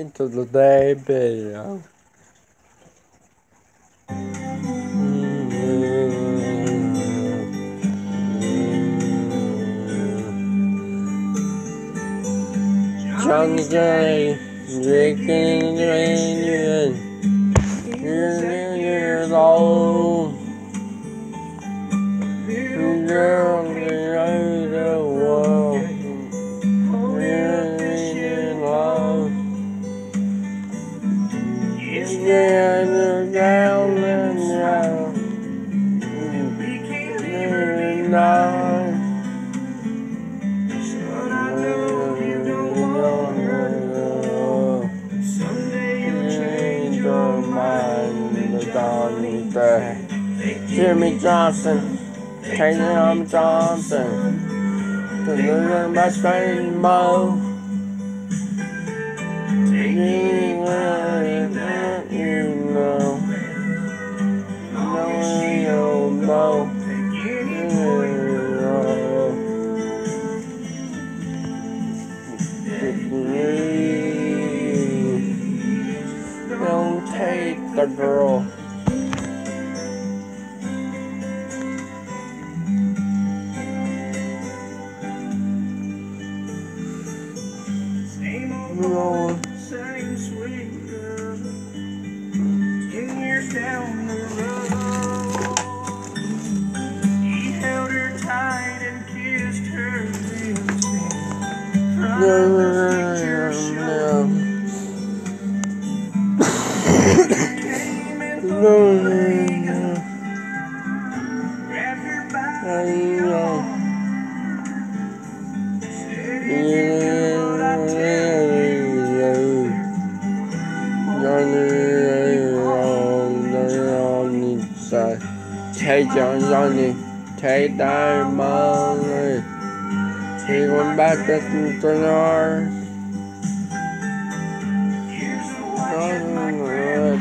into the baby. Johnny J, drinking and You're. Girl, You're down and down. Jimmy Johnson, Tatum Johnson, the little best friend Mo. You take the girl. Same old No. same sweet girl. Ten years down the road, he held her tight and kissed her lips. No. No, no, I know. "If you do what I tell you." Take John Johnny, take that money. He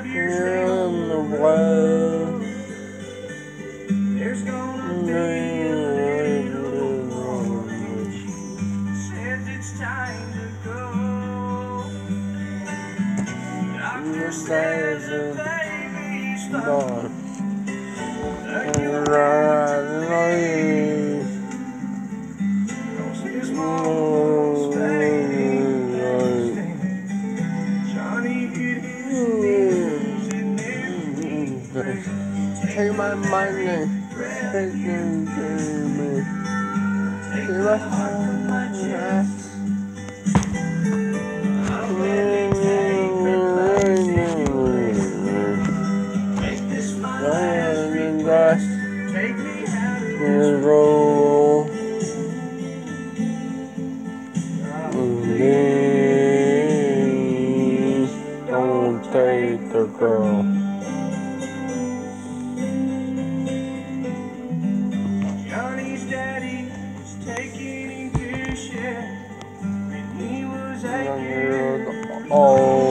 in the way. there's gonna be a Says it's time to go. Doctor says the baby's fine. His mom's Take my money. Take me to me. Take my money. And roll. Please don't take the girl. Oh.